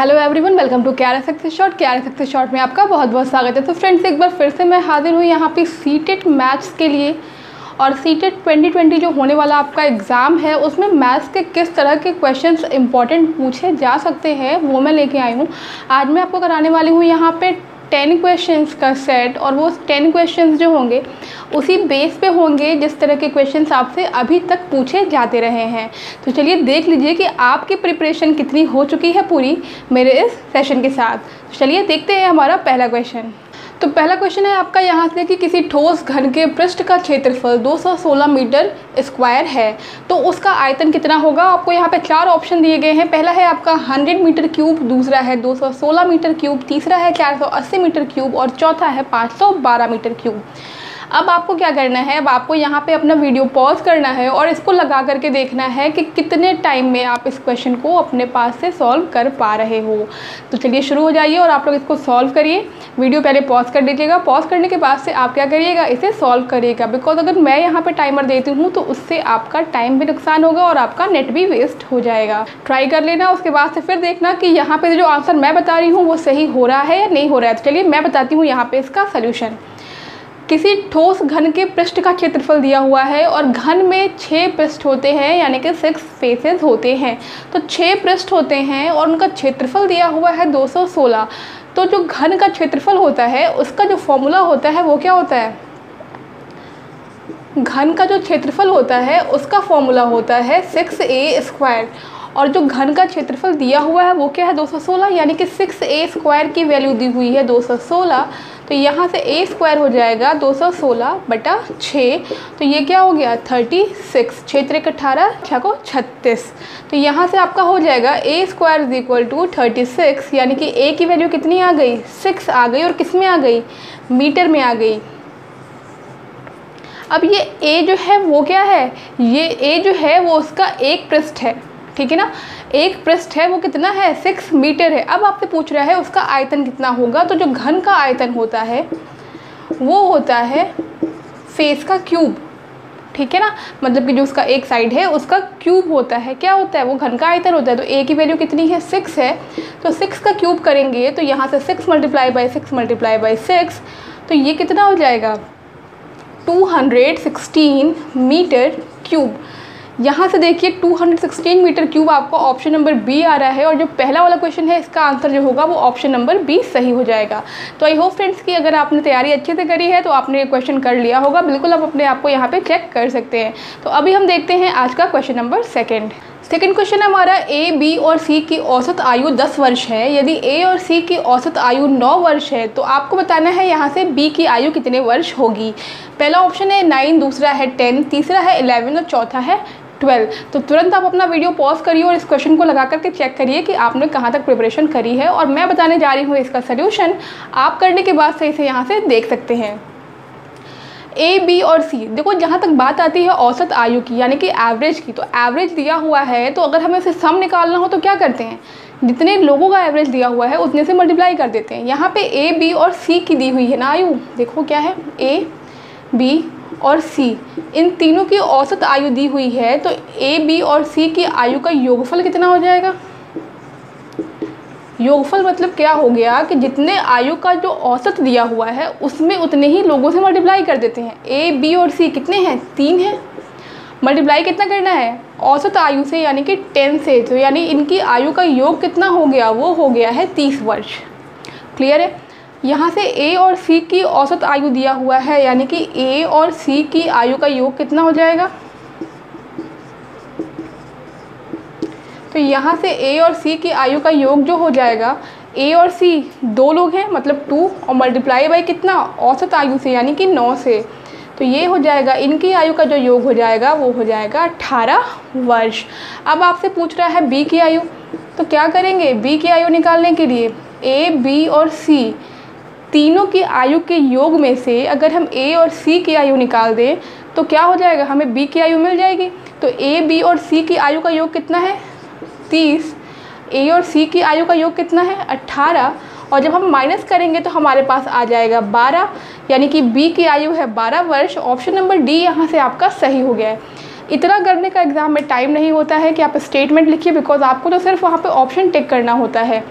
Hello everyone welcome to car effect short car effect short में आपका बहुत बहुत स्वागत है। तो फ्रेंड्स एक बार फिर से मैं हाजिर हूँ यहाँ पे सीटेट मैथ्स के लिए। और सीटेट 2020 जो होने वाला आपका एग्ज़ाम है, उसमें मैथ्स के किस तरह के क्वेश्चंस इंपॉर्टेंट पूछे जा सकते हैं, वो मैं लेके आई हूँ। आज मैं आपको कराने वाली हूँ यहाँ पे टेन क्वेश्चंस का सेट और वो टेन क्वेश्चंस जो होंगे, उसी बेस पे होंगे जिस तरह के क्वेश्चंस आपसे अभी तक पूछे जाते रहे हैं। तो चलिए देख लीजिए कि आपकी प्रिपरेशन कितनी हो चुकी है पूरी मेरे इस सेशन के साथ। तो चलिए देखते हैं हमारा पहला क्वेश्चन तो पहला क्वेश्चन है आपका यहाँ से कि किसी ठोस घन के पृष्ठ का क्षेत्रफल 216 मीटर स्क्वायर है। तो उसका आयतन कितना होगा? आपको यहाँ पे चार ऑप्शन दिए गए हैं। पहला है आपका 100 मीटर क्यूब दूसरा है 216 मीटर क्यूब तीसरा है 480 मीटर क्यूब और चौथा है 512 मीटर क्यूब अब आपको क्या करना है? अब आपको यहाँ पे अपना वीडियो पॉज करना है और इसको लगा करके देखना है कि कितने टाइम में आप इस क्वेश्चन को अपने पास से सॉल्व कर पा रहे हो। तो चलिए शुरू हो जाइए और आप लोग इसको सॉल्व करिए। वीडियो पहले पॉज कर दीजिएगा पॉज करने के बाद से आप क्या करिएगा? इसे सॉल्व करिएगा। बिकॉज़ अगर मैं यहाँ पर टाइमर देती हूँ तो उससे आपका टाइम भी नुकसान होगा और आपका नेट भी वेस्ट हो जाएगा। ट्राई कर लेना। उसके बाद से फिर देखना कि यहाँ पर जो आंसर मैं बता रही हूँ, वो सही हो रहा है या नहीं हो रहा है। तो चलिए मैं बताती हूँ यहाँ पर इसका सोल्यूशन किसी ठोस घन के पृष्ठ का क्षेत्रफल दिया हुआ है और घन में छः पृष्ठ होते हैं, यानी कि सिक्स फेसेस होते हैं। तो छः पृष्ठ होते हैं और उनका क्षेत्रफल दिया हुआ है 216 तो जो घन का क्षेत्रफल होता है, उसका जो फॉर्मूला होता है, वो क्या होता है? घन का जो क्षेत्रफल होता है, उसका फॉर्मूला होता है सिक्स ए स्क्वायर और जो घन का क्षेत्रफल दिया हुआ है वो क्या है? 216 यानी कि सिक्स ए स्क्वायर की वैल्यू दी हुई है 216 तो यहाँ से ए स्क्वायर हो जाएगा 216 बटा छः। तो ये क्या हो गया? 36 क्षेत्र एक अठारह, छः को छत्तीस। तो यहाँ से आपका हो जाएगा a square is equal to thirty यानी कि ए की वैल्यू कितनी आ गई? सिक्स आ गई और किसमें आ गई? मीटर में आ गई। अब ये ए जो है वो क्या है? ये ए जो है वो उसका एक पृष्ठ है। ठीक है ना? एक पृष्ठ है, वो कितना है? सिक्स मीटर है। अब आपसे पूछ रहा है, उसका आयतन कितना होगा? तो जो घन का आयतन होता है, वो होता है फेस का क्यूब। ठीक है ना? मतलब कि जो उसका एक साइड है, उसका क्यूब होता है। क्या होता है? वो घन का आयतन होता है। तो ए की वैल्यू कितनी है? सिक्स है। तो सिक्स का क्यूब करेंगे तो यहाँ से six multiply by six multiply by six तो ये कितना हो जाएगा? Two hundred sixteen metre cube यहाँ से देखिए 216 मीटर क्यूब आपको ऑप्शन नंबर बी आ रहा है और जो पहला वाला क्वेश्चन है, इसका आंसर जो होगा वो ऑप्शन नंबर बी सही हो जाएगा। तो आई होप फ्रेंड्स कि अगर आपने तैयारी अच्छे से करी है तो आपने ये क्वेश्चन कर लिया होगा। बिल्कुल आप अपने आप को यहाँ पे चेक कर सकते हैं। तो अभी हम देखते हैं आज का question number second second question हमारा ए बी और सी की औसत आयु 10 वर्ष है। यदि ए और सी की औसत आयु 9 वर्ष है तो आपको बताना है यहाँ से बी की आयु कितने वर्ष होगी। पहला ऑप्शन है नाइन दूसरा है टेन तीसरा है इलेवन और चौथा है ट्वेल्व। तो तुरंत आप अपना वीडियो पॉज करिए और इस क्वेश्चन को लगा करके चेक करिए कि आपने कहाँ तक प्रिपरेशन करी है। और मैं बताने जा रही हूँ इसका सोल्यूशन आप करने के बाद सही से यहाँ से देख सकते हैं। ए बी और सी देखो, जहाँ तक बात आती है औसत आयु की, यानी कि एवरेज की तो एवरेज दिया हुआ है तो अगर हमें उसे सम निकालना हो तो क्या करते हैं? जितने लोगों का एवरेज दिया हुआ है, उतने से मल्टीप्लाई कर देते हैं। यहाँ पे ए बी और सी की दी हुई है ना आयु। देखो क्या है? ए बी और सी इन तीनों की औसत आयु दी हुई है तो ए बी और सी की आयु का योगफल कितना हो जाएगा? योगफल मतलब क्या हो गया कि जितने आयु का जो औसत दिया हुआ है, उसमें उतने ही लोगों से मल्टीप्लाई कर देते हैं। ए बी और सी कितने हैं? तीन हैं। मल्टीप्लाई कितना करना है? औसत आयु से, यानी कि टेन से तो यानी इनकी आयु का योग कितना हो गया? वो हो गया है तीस वर्ष। क्लियर है? यहाँ से ए और सी की औसत आयु दिया हुआ है, यानी कि ए और सी की आयु का योग कितना हो जाएगा? तो यहाँ से ए और सी की आयु का योग जो हो जाएगा ए और सी दो लोग हैं मतलब टू और मल्टीप्लाई बाई कितना? औसत आयु से, यानी कि नौ से। तो ये हो जाएगा, इनकी आयु का जो योग हो जाएगा, वो हो जाएगा अट्ठारह वर्ष। अब आपसे पूछ रहा है बी की आयु। तो क्या करेंगे? बी की आयु निकालने के लिए ए बी और सी तीनों की आयु के योग में से अगर हम ए और सी की आयु निकाल दें तो क्या हो जाएगा? हमें बी की आयु मिल जाएगी। तो ए बी और सी की आयु का योग कितना है? तीस। ए और सी की आयु का योग कितना है? अट्ठारह और जब हम माइनस करेंगे तो हमारे पास आ जाएगा बारह। यानी कि बी की आयु है बारह वर्ष। ऑप्शन नंबर डी यहाँ से आपका सही हो गया है। इतना करने का एग्ज़ाम में टाइम नहीं होता है कि आप स्टेटमेंट लिखिए बिकॉज़ आपको तो सिर्फ़ वहाँ पे ऑप्शन टिक करना होता है।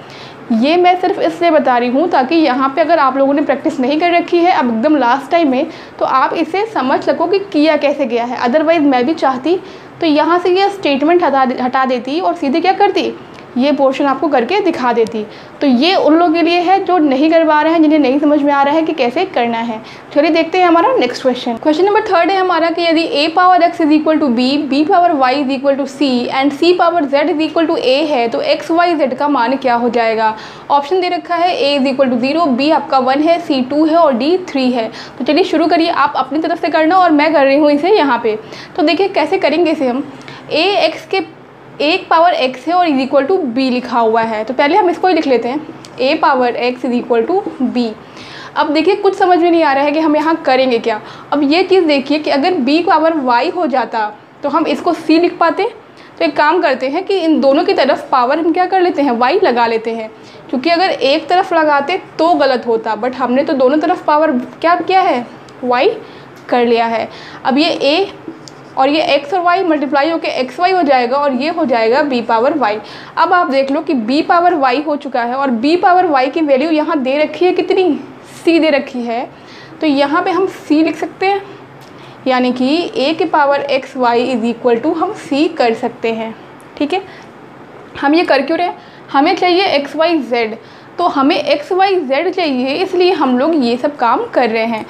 ये मैं सिर्फ़ इसलिए बता रही हूँ ताकि यहाँ पे अगर आप लोगों ने प्रैक्टिस नहीं कर रखी है, अब एकदम लास्ट टाइम में तो आप इसे समझ सको कि किया कैसे गया है। अदरवाइज़ मैं भी चाहती तो यहाँ से यह स्टेटमेंट हटा हटा देती और सीधे क्या करती? ये पोर्शन आपको करके दिखा देती। तो ये उन लोगों के लिए है जो नहीं कर पा रहे हैं, जिन्हें नहीं समझ में आ रहा है कि कैसे करना है। चलिए देखते हैं हमारा next question question number third है हमारा कि यदि a power x is equal to b b power y is equal to c and c power z is equal to a है तो एक्स वाई जेड का मान क्या हो जाएगा? ऑप्शन दे रखा है A is equal to zero B आपका वन है सी टू है और डी थ्री है। तो चलिए शुरू करिए, आप अपनी तरफ़ से करना और मैं कर रही हूँ इसे यहाँ पे। तो देखिए कैसे करेंगे इसे हम। ए एक्स के एक पावर एक्स है और इज़ इक्वल टू बी लिखा हुआ है। तो पहले हम इसको ही लिख लेते हैं। A power x is equal to b अब देखिए, कुछ समझ में नहीं आ रहा है कि हम यहाँ करेंगे क्या। अब ये चीज़ देखिए कि अगर बी पावर वाई हो जाता तो हम इसको सी लिख पाते। तो एक काम करते हैं कि इन दोनों की तरफ़ पावर हम क्या कर लेते हैं? वाई लगा लेते हैं। क्योंकि अगर एक तरफ़ लगाते तो गलत होता। बट हमने तो दोनों तरफ़ पावर क्या किया है? वाई कर लिया है। अब ये ए और ये एक्स और वाई मल्टीप्लाई होकर एक्स वाई हो जाएगा और ये हो जाएगा बी पावर वाई अब आप देख लो कि बी पावर वाई हो चुका है और बी पावर वाई की वैल्यू यहाँ दे रखी है कितनी? सी दे रखी है। तो यहाँ पे हम सी लिख सकते हैं। यानी कि ए के power x y is equal to हम सी कर सकते हैं। ठीक है? हम ये कर क्यों रहे हमें चाहिए एक्स वाई जेड तो हमें एक्स वाई जेड चाहिए, इसलिए हम लोग ये सब काम कर रहे हैं।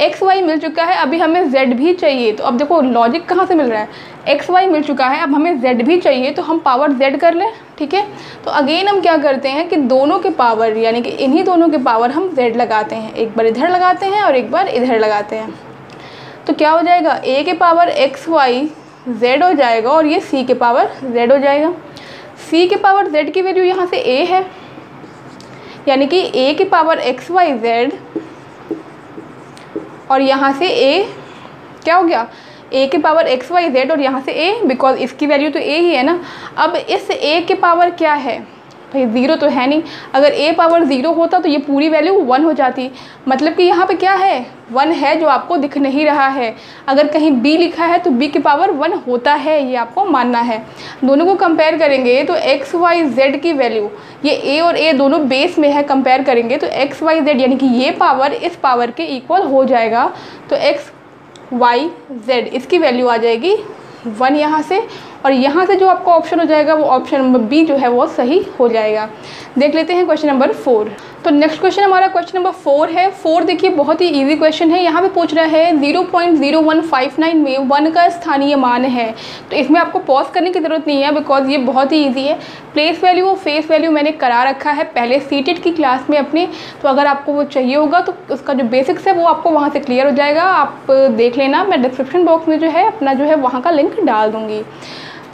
एक्स वाई मिल चुका है, अभी हमें जेड भी चाहिए। तो अब देखो लॉजिक कहाँ से मिल रहा है? एक्स वाई मिल चुका है, अब हमें जेड भी चाहिए तो हम पावर जेड कर लें, ठीक है? तो अगेन हम क्या करते हैं कि दोनों के पावर यानी कि इन्हीं दोनों के पावर हम जेड लगाते हैं। एक बार इधर लगाते हैं और एक बार इधर लगाते हैं। तो क्या हो जाएगा? ए के पावर एक्स वाई जेड हो जाएगा और ये सी के पावर जेड हो जाएगा। सी के पावर जेड की वैल्यू यहाँ से ए है। यानी कि ए के पावर एक्स वाई जेड और यहाँ से ए क्या हो गया? ए के पावर एक्स वाई जेड और यहाँ से ए बिकॉज़ इसकी वैल्यू तो ए ही है ना? अब इस ए के पावर क्या है? भाई ज़ीरो तो है नहीं। अगर ए पावर ज़ीरो होता तो ये पूरी वैल्यू वन हो जाती। मतलब कि यहाँ पे क्या है? वन है जो आपको दिख नहीं रहा है। अगर कहीं बी लिखा है तो बी की पावर वन होता है, ये आपको मानना है। दोनों को कंपेयर करेंगे तो एक्स वाई जेड की वैल्यू ये ए और ए दोनों बेस में है कंपेयर करेंगे तो एक्स वाई जेड यानी कि ये पावर इस पावर के इक्वल हो जाएगा। तो एक्स वाई जेड इसकी वैल्यू आ जाएगी वन यहाँ से। और यहाँ से जो आपका ऑप्शन हो जाएगा, वो ऑप्शन नंबर बी जो है, वो सही हो जाएगा। देख लेते हैं क्वेश्चन नंबर फोर तो नेक्स्ट क्वेश्चन हमारा क्वेश्चन नंबर फोर है। फोर देखिए, बहुत ही इजी क्वेश्चन है। यहाँ पे पूछ रहा है zero point zero one five nine में वन का स्थानीय मान है। तो इसमें आपको पॉज करने की ज़रूरत नहीं है बिकॉज़ ये बहुत ही ईजी है। प्लेस वैल्यू और फेस वैल्यू मैंने करा रखा है। पहले सीटेड की क्लास में अपने। तो अगर आपको वो चाहिए होगा तो उसका जो बेसिक्स है, वो आपको वहाँ से क्लियर हो जाएगा। आप देख लेना। मैं डिस्क्रिप्शन बॉक्स में जो है, अपना जो है, वहाँ का लिंक डाल दूँगी।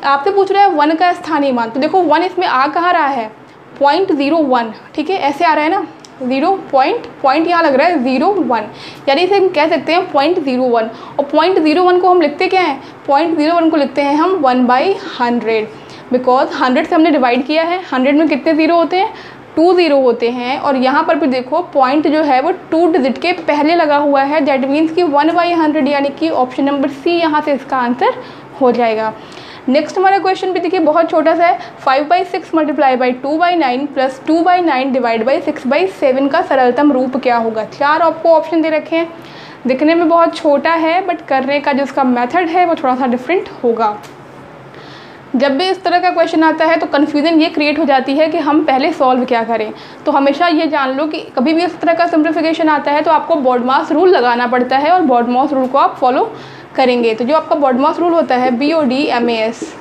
आपसे पूछ रहा है वन का स्थानीय मान। तो देखो वन इसमें आ कहाँ रहा है? पॉइंट ज़ीरो वन ठीक है? ऐसे आ रहा है ना? ज़ीरो पॉइंट पॉइंट यहाँ लग रहा है ज़ीरो वन यानी इसे हम कह सकते हैं पॉइंट ज़ीरो वन और पॉइंट ज़ीरो वन को हम लिखते क्या हैं? पॉइंट ज़ीरो वन को लिखते हैं हम one by hundred because hundred से हमने डिवाइड किया है हंड्रेड में कितने ज़ीरो होते हैं? टू ज़ीरो होते हैं। और यहाँ पर भी देखो पॉइंट जो है वो टू डिजिट के पहले लगा हुआ है। दैट मीन्स कि वन बाई हंड्रेड यानी कि ऑप्शन नंबर सी यहाँ से इसका आंसर हो जाएगा। नेक्स्ट हमारा क्वेश्चन भी देखिए, बहुत छोटा सा है। Five by six multiply by two by nine plus two by nine divide by six by seven का सरलतम रूप क्या होगा? चार आपको ऑप्शन दे रखे हैं। दिखने में बहुत छोटा है बट करने का जो उसका मेथड है, वो थोड़ा सा डिफरेंट होगा। जब भी इस तरह का क्वेश्चन आता है तो कन्फ्यूज़न ये क्रिएट हो जाती है कि हम पहले सॉल्व क्या करें। तो हमेशा ये जान लो कि कभी भी इस तरह का सिंप्लीफिकेशन आता है तो आपको बॉडमास रूल लगाना पड़ता है और बॉडमास रूल को आप फॉलो करेंगे। तो जो आपका बॉडमास रूल होता है B O D M A S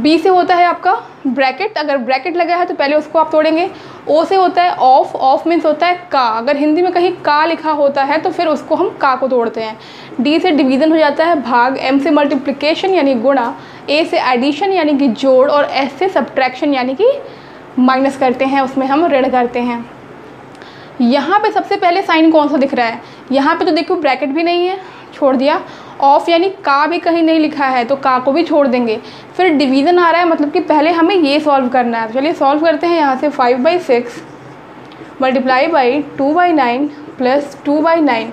B से होता है आपका ब्रैकेट अगर ब्रैकेट लगा है तो पहले उसको आप तोड़ेंगे। ओ से होता है ऑफ़ ऑफ़ मीन्स होता है का। अगर हिंदी में कहीं का लिखा होता है तो फिर उसको हम का को तोड़ते हैं। डी से डिवीज़न हो जाता है भाग। एम से मल्टीप्लिकेशन यानी गुणा। ए से एडिशन यानी कि जोड़ और एस से सब्ट्रैक्शन यानी कि माइनस करते हैं। उसमें हम ऋण करते हैं। यहाँ पे सबसे पहले साइन कौन सा दिख रहा है? यहाँ पे तो देखो ब्रैकेट भी नहीं है। छोड़ दिया। ऑफ़ यानी का भी कहीं नहीं लिखा है तो का को भी छोड़ देंगे। फिर डिवीज़न आ रहा है मतलब कि पहले हमें ये सॉल्व करना है। तो चलिए सॉल्व करते हैं यहाँ से five by six multiply by two by nine plus two by nine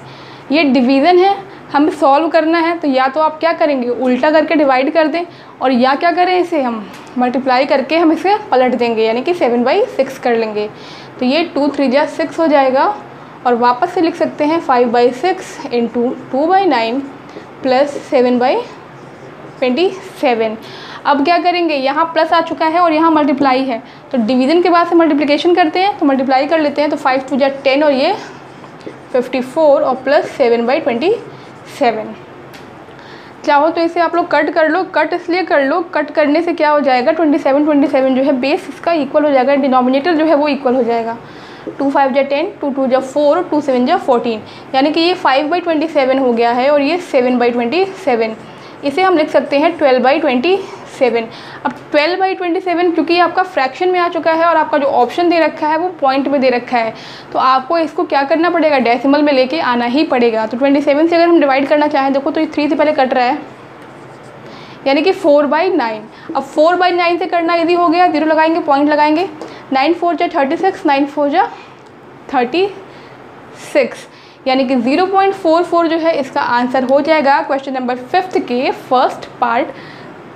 ये डिवीज़न है, हमें सॉल्व करना है तो या तो आप क्या करेंगे, उल्टा करके डिवाइड कर दें और या क्या करें इसे हम मल्टीप्लाई करके हम इसे पलट देंगे, यानी कि सेवन बाई सिक्स कर लेंगे। तो ये टू थ्री जा सिक्स हो जाएगा। और वापस से लिख सकते हैं five by six into two by nine plus seven by twenty seven अब क्या करेंगे? यहाँ प्लस आ चुका है और यहाँ मल्टीप्लाई है। तो डिवीज़न के बाद से मल्टीप्लिकेशन करते हैं तो मल्टीप्लाई कर लेते हैं तो फाइव टू जा टेन और ये फिफ्टी फोर और plus seven by twenty seven चाहो तो इसे आप लोग कट कर लो। कट इसलिए कर लो कट करने से क्या हो जाएगा? ट्वेंटी सेवन ट्वेंटी सेवन जो है बेस इसका इक्वल हो जाएगा डिनोमिनेटर जो है वो इक्वल हो जाएगा। टू फाइव जा टेन, टू टू जा फोर, टू सेवन जा फोर्टीन। यानी कि ये फाइव बाई ट्वेंटी सेवन हो गया है और ये सेवन बाई ट्वेंटी सेवन। इसे हम लिख सकते हैं ट्वेल्व बाई ट्वेंटी सेवन। अब ट्वेल्व बाई ट्वेंटी सेवन क्योंकि ये आपका फ्रैक्शन में आ चुका है और आपका जो ऑप्शन दे रखा है वो पॉइंट में दे रखा है तो आपको इसको क्या करना पड़ेगा? डेसिमल में लेके आना ही पड़ेगा। तो ट्वेंटी सेवन से अगर हम डिवाइड करना चाहें, देखो तो ये थ्री से पहले कट रहा है। यानी कि फोर बाई नाइन। अब फोर बाई नाइन से करना यदि हो गया, ज़ीरो लगाएँगे, पॉइंट लगाएँगे। नाइन फोर जा थर्टी सिक्स, नाइन फोर जा थर्टी सिक्स। यानी कि ज़ीरो पॉइंट फोर फोर जो है इसका आंसर हो जाएगा। क्वेश्चन नंबर फिफ्थ के फ़र्स्ट पार्ट,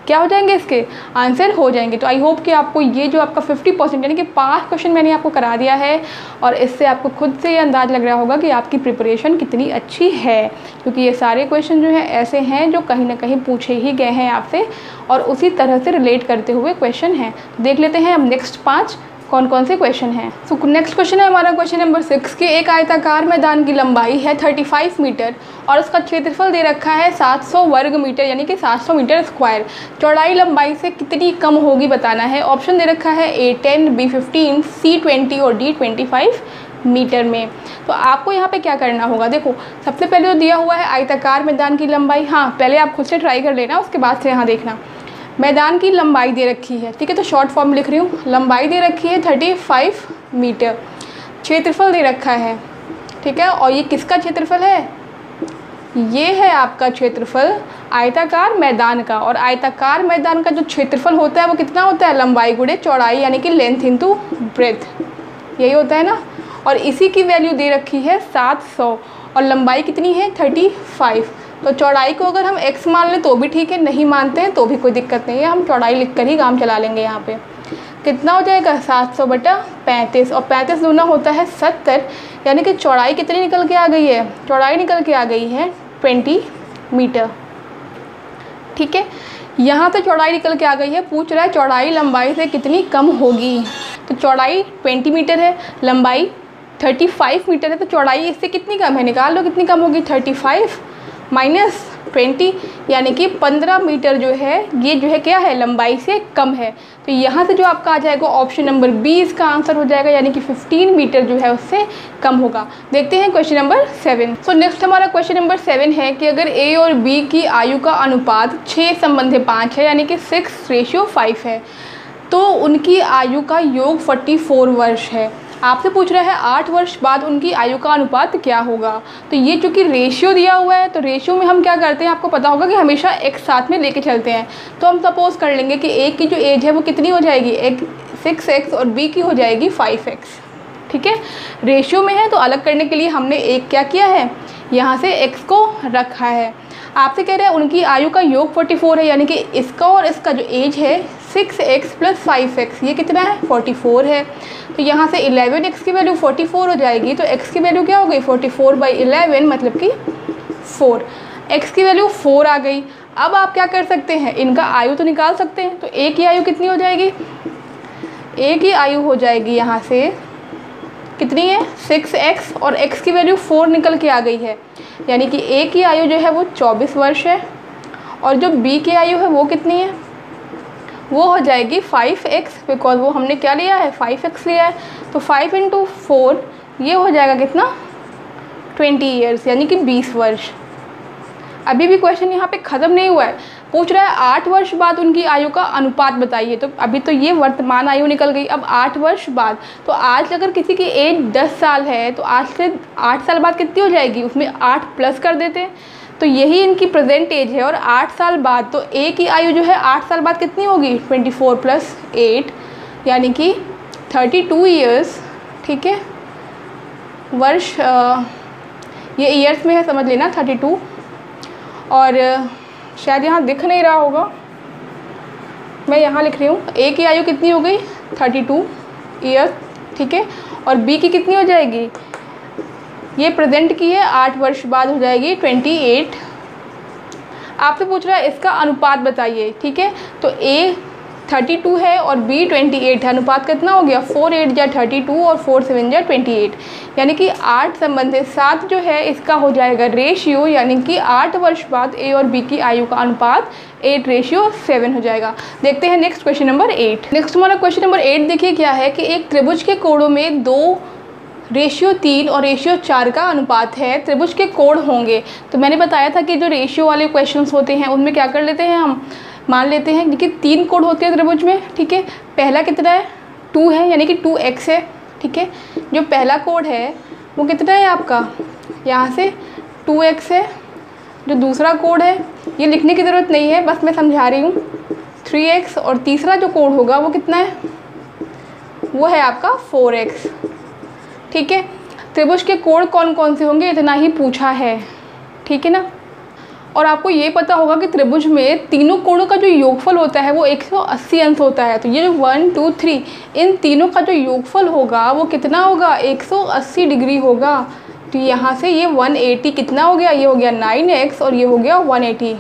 क्या हो जाएँगे इसके? आंसर हो जाएँगे। तो आई होप कि आपको ये जो आपका 50 परसेंट यानी कि पाँच क्वेश्चन मैंने आपको करा दिया है, और इससे आपको खुद से ये अंदाज लग रहा होगा कि आपकी प्रिपरेशन कितनी अच्छी है, क्योंकि ये सारे क्वेश्चन जो हैं ऐसे हैं जो कहीं ना कहीं पूछे ही गए हैं आपसे, और उसी तरह से रिलेट करते हुए क्वेश्चन हैं। देख लेते हैं अब नेक्स्ट पाँच। कौन कौन से क्वेश्चन हैं? सो नेक्स्ट क्वेश्चन है हमारा क्वेश्चन नंबर सिक्स के एक आयताकार मैदान की लंबाई है 35 मीटर और उसका क्षेत्रफल दे रखा है 700 वर्ग मीटर यानी कि 700 मीटर स्क्वायर चौड़ाई लंबाई से कितनी कम होगी बताना है? ऑप्शन दे रखा है A ten B fifteen C twenty और डी ट्वेंटी फाइव मीटर में. तो आपको यहाँ पे क्या करना होगा? देखो, सबसे पहले तो दिया हुआ है आयताकार मैदान की लंबाई. हाँ पहले आप खुद से ट्राई कर लेना, उसके बाद से यहाँ देखना. मैदान की लंबाई दे रखी है। ठीक है तो शॉर्ट फॉर्म लिख रही हूँ। लंबाई दे रखी है थर्टी फाइव मीटर क्षेत्रफल दे रखा है। ठीक है, और ये किसका क्षेत्रफल है? ये है आपका क्षेत्रफल आयताकार मैदान का। और आयताकार मैदान का जो क्षेत्रफल होता है, वो कितना होता है? लंबाई गुड़े चौड़ाई, यानी कि लेंथ इंटू ब्रेथ यही होता है ना? और इसी की वैल्यू दे रखी है सात सौ। और लंबाई कितनी है? थर्टी फाइव तो चौड़ाई को अगर हम एक्स मान लें तो भी ठीक है, नहीं मानते हैं तो भी कोई दिक्कत नहीं है। हम चौड़ाई लिख कर ही काम चला लेंगे यहाँ पे। कितना हो जाएगा? सात सौ बटा पैंतीस। और पैंतीस दूना होता है सत्तर, यानी कि चौड़ाई कितनी निकल के आ गई है? चौड़ाई निकल के आ गई है ट्वेंटी मीटर। ठीक है? यहाँ से चौड़ाई निकल के आ गई है। पूछ रहा है चौड़ाई लंबाई से कितनी कम होगी? तो चौड़ाई ट्वेंटी मीटर है, लंबाई थर्टी फाइव मीटर है तो चौड़ाई इससे कितनी कम है? निकाल लो कितनी कम होगी? Thirty five. माइनस ट्वेंटी, यानी कि पंद्रह मीटर जो है, ये जो है क्या है? लंबाई से कम है। तो यहाँ से जो आपका आ जाएगा ऑप्शन नंबर बी, इसका आंसर हो जाएगा, यानी कि फिफ्टीन मीटर जो है उससे कम होगा। देखते हैं question number seven. So next हमारा क्वेश्चन नंबर सेवन है कि अगर ए और बी की आयु का अनुपात छः संबंधे पाँच है, यानी कि सिक्स रेशियो फाइव है तो उनकी आयु का योग फोर्टी फोर वर्ष है। आपसे पूछ रहा है, आठ वर्ष बाद उनकी आयु का अनुपात क्या होगा? तो ये चूँकि रेशियो दिया हुआ है तो रेशियो में हम क्या करते हैं? आपको पता होगा कि हमेशा एक साथ में लेके चलते हैं। तो हम सपोज़ कर लेंगे कि एक की जो एज है, वो कितनी हो जाएगी? एक सिक्स एक्स और बी की हो जाएगी फाइव एक्स ठीक है? रेशियो में है तो अलग करने के लिए हमने एक क्या किया है? यहाँ से एक्स को रखा है। आपसे कह रहे हैं, उनकी आयु का योग 44 है, यानी कि इसका और इसका जो एज है six x plus five x ये कितना है? फोर्टी फोर है। तो यहाँ से इलेवन एक्स की वैल्यू फोर्टी फोर हो जाएगी तो एक्स की वैल्यू क्या हो गई? फोर्टी फोर बाई इलेवन मतलब कि फोर एक्स की वैल्यू फोर आ गई. अब आप क्या कर सकते हैं? इनका आयु तो निकाल सकते हैं तो ए की आयु कितनी हो जाएगी? ए की आयु हो जाएगी यहाँ से कितनी है? सिक्स एक्स और एक्स की वैल्यू फोर निकल के आ गई है. यानी कि ए की आयु जो है वो चौबीस वर्ष है और जो बी की आयु है वो कितनी है? वो हो जाएगी फाइव एक्स बिकॉज़ वो हमने क्या लिया है? फाइव एक्स लिया है। तो फाइव इंटू फोर ये हो जाएगा कितना? ट्वेंटी ईयर्स यानी कि बीस वर्ष। अभी भी क्वेश्चन यहाँ पे ख़त्म नहीं हुआ है। पूछ रहा है, आठ वर्ष बाद उनकी आयु का अनुपात बताइए। तो अभी तो ये वर्तमान आयु निकल गई। अब आठ वर्ष बाद तो आज अगर किसी की एज दस साल है तो आज से आठ साल बाद कितनी हो जाएगी? उसमें आठ प्लस कर देते। हैं तो यही इनकी प्रेजेंट एज है और आठ साल बाद तो ए की आयु जो है आठ साल बाद कितनी होगी? ट्वेंटी फोर प्लस एट यानी कि थर्टी टू ईयर्स ठीक है? वर्ष आ, ये ईयर्स में है समझ लेना थर्टी टू और शायद यहाँ दिख नहीं रहा होगा। मैं यहाँ लिख रही हूँ ए की आयु कितनी हो गई? थर्टी टू ईयर्स ठीक है? और बी की कितनी हो जाएगी? ये प्रेजेंट की है, आठ वर्ष बाद हो जाएगी ट्वेंटी एट आपसे पूछ रहा है, इसका अनुपात बताइए, ठीक है? तो ए थर्टी टू है और बी ट्वेंटी एट है। अनुपात कितना हो गया? फोर एट या थर्टी टू और फोर सेवन या ट्वेंटी एट यानी कि आठ संबंधित, सात जो है, इसका हो जाएगा रेशियो यानी कि आठ वर्ष बाद ए और बी की आयु का अनुपात एट रेशियो सेवन हो जाएगा। देखते हैं next question number eight next हमारा क्वेश्चन नंबर एट देखिए क्या है कि एक त्रिभुज के कोणों में दो रेशियो तीन और रेशियो चार का अनुपात है, त्रिभुज के कोण होंगे। तो मैंने बताया था कि जो रेशियो वाले क्वेश्चंस होते हैं, उनमें क्या कर लेते हैं हम? मान लेते हैं कि तीन कोण होते हैं त्रिभुज में, ठीक है? पहला कितना है? टू है, यानी कि टू एक्स है, ठीक है? जो पहला कोड है, वो कितना है आपका? यहाँ से टू एक्स है। जो दूसरा कोड है, ये लिखने की ज़रूरत नहीं है, बस मैं समझा रही हूँ। थ्री एक्स और तीसरा जो कोड होगा, वो कितना है? वो है आपका फोर एक्स। ठीक है? त्रिभुज के कोण कौन कौन से होंगे? इतना ही पूछा है। ठीक है ना? और आपको ये पता होगा कि त्रिभुज में तीनों कोणों का जो योगफल होता है, वो 180 अंश होता है। तो ये जो वन, टू, थ्री, इन तीनों का जो योगफल होगा, वो कितना होगा? 180 डिग्री होगा। तो यहाँ से ये 180 कितना हो गया? ये हो गया 9x और ये हो गया 180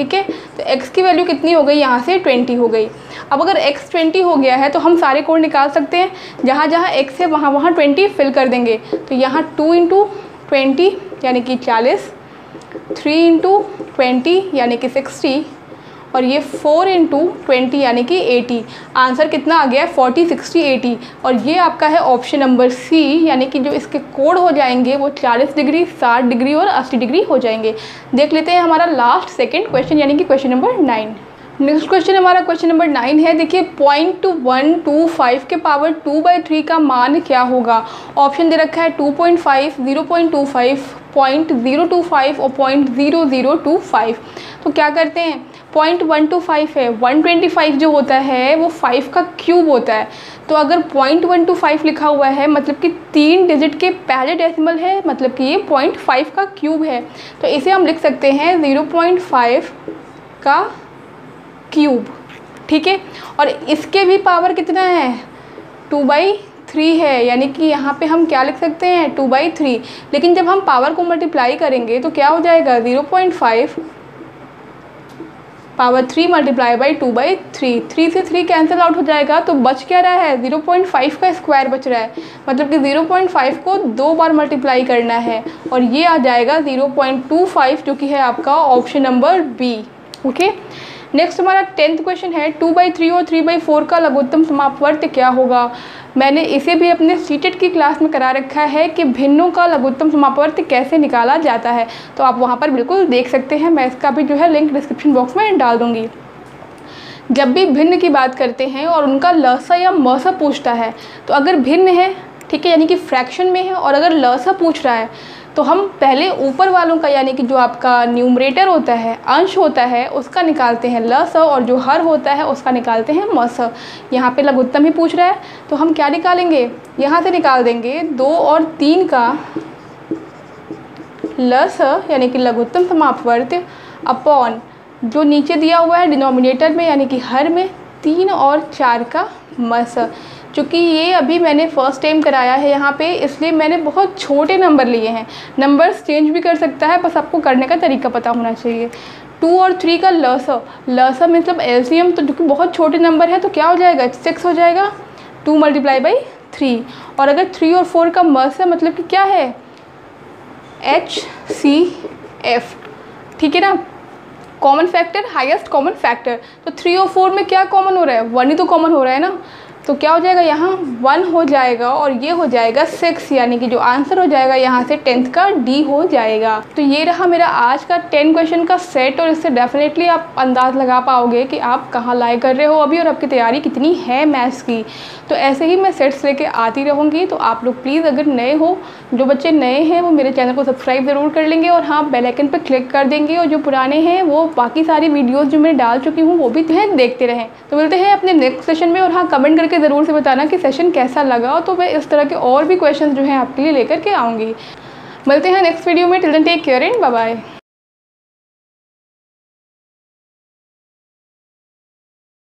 ठीक है? तो x की वैल्यू कितनी हो गई? यहाँ से 20 हो गई। अब अगर x 20 हो गया है तो हम सारे कोड निकाल सकते हैं। जहाँ जहाँ x है, वहाँ वहाँ 20 फिल कर देंगे। तो यहाँ 2 इंटू ट्वेंटी यानी कि 40 3 इंटू ट्वेंटी यानी कि सिक्सटी और ये फोर इंटू ट्वेंटी यानी कि एटी आंसर कितना आ गया? है फोर्टी सिक्सटी एटी और ये आपका है ऑप्शन नंबर सी यानी कि जो इसके कोड हो जाएँगे, वो चालीस डिग्री साठ डिग्री और अस्सी डिग्री हो जाएँगे। देख लेते हैं हमारा लास्ट सेकेंड क्वेश्चन यानी कि question number nine next question हमारा क्वेश्चन नंबर नाइन है। देखिए पॉइंट वन टू फाइव के पावर टू बाई थ्री का मान क्या होगा? ऑप्शन दे रखा है two point five zero point two five point zero two five और point zero zero two five तो क्या करते हैं? पॉइंट वन टू फाइव है। वन ट्वेंटी फाइव जो होता है, वो फाइव का क्यूब होता है। तो अगर पॉइंट वन टू फाइव लिखा हुआ है मतलब कि तीन डिजिट के पहले डेसिमल है मतलब कि ये पॉइंट फाइव का क्यूब है। तो इसे हम लिख सकते हैं ज़ीरो पॉइंट फाइव का क्यूब। ठीक है? और इसके भी पावर कितना है? टू बाई थ्री है। यानी कि यहाँ पे हम क्या लिख सकते हैं? Two by three. लेकिन जब हम पावर को मल्टीप्लाई करेंगे तो क्या हो जाएगा? Zero point five power three multiply by two by three three से थ्री कैंसिल आउट हो जाएगा तो बच क्या रहा है? ज़ीरो पॉइंट फाइव का स्क्वायर बच रहा है। मतलब कि ज़ीरो पॉइंट फाइव को दो बार मल्टीप्लाई करना है और ये आ जाएगा ज़ीरो पॉइंट टू फाइव जो कि है आपका option number B okay next हमारा टेंथ क्वेश्चन है टू बाई थ्री और थ्री बाई फोर का लघुत्तम समापवर्त क्या होगा? मैंने इसे भी अपने सीटेट की क्लास में करा रखा है कि भिन्नों का लघुत्तम समापवर्त कैसे निकाला जाता है। तो आप वहाँ पर बिल्कुल देख सकते हैं, मैं इसका भी जो है लिंक डिस्क्रिप्शन बॉक्स में डाल दूँगी। जब भी भिन्न की बात करते हैं और उनका लसा या मसा पूछता है तो अगर भिन्न है, ठीक है, यानी कि फ्रैक्शन में है, और अगर लसा पूछ रहा है तो हम पहले ऊपर वालों का, यानी कि जो आपका न्यूमरेटर होता है, अंश होता है, उसका निकालते हैं ल, स, और जो हर होता है, उसका निकालते हैं म, स। यहाँ पे लघुत्तम ही पूछ रहा है तो हम क्या निकालेंगे? यहाँ से निकाल देंगे दो और तीन का ल, स, यानी कि लघुत्तम समापवर्त अपॉन, जो नीचे दिया हुआ है डिनोमिनेटर में, यानी कि हर में, तीन और चार का मस चूँकि ये अभी मैंने फ़र्स्ट टाइम कराया है यहाँ पे, इसलिए मैंने बहुत छोटे नंबर लिए हैं। नंबर्स चेंज भी कर सकता है, बस आपको करने का तरीका पता होना चाहिए। टू और थ्री का लस लस मतलब एलसीएम तो जो कि बहुत छोटे नंबर है तो क्या हो जाएगा? सिक्स हो जाएगा। टू मल्टीप्लाई बाई थ्री और अगर थ्री और फोर का मस है मतलब कि क्या है? एच सी एफ़ ठीक है ना? Common factor highest common factor तो थ्री और फोर में क्या कॉमन हो रहा है? वन ही तो कॉमन हो रहा है ना? तो क्या हो जाएगा? यहाँ वन हो जाएगा और ये हो जाएगा सिक्स यानी कि जो आंसर हो जाएगा यहाँ से टेंथ का डी हो जाएगा। तो ये रहा मेरा आज का टेन क्वेश्चन का सेट और इससे डेफिनेटली आप अंदाज लगा पाओगे कि आप कहाँ लाई कर रहे हो अभी और आपकी तैयारी कितनी है मैथ्स की। तो ऐसे ही मैं सेट्स लेके आती रहूँगी। तो आप लोग प्लीज़ अगर नए हो, जो बच्चे नए हैं, वो मेरे चैनल को सब्सक्राइब ज़रूर कर लेंगे और हाँ बेलाइकन पर क्लिक कर देंगे और जो पुराने हैं, वो बाकी सारी वीडियोज़ जो मैं डाल चुकी हूँ, वो भी देखते रहें। तो मिलते हैं अपने नेक्स्ट सेशन में और हाँ कमेंट करके ज़रूर से बताना कि सेशन कैसा लगा तो मैं इस तरह के और भी क्वेश्चन जो हैं आपके लिए लेकर के आऊँगी। मिलते हैं नेक्स्ट वीडियो में. Till take care and bye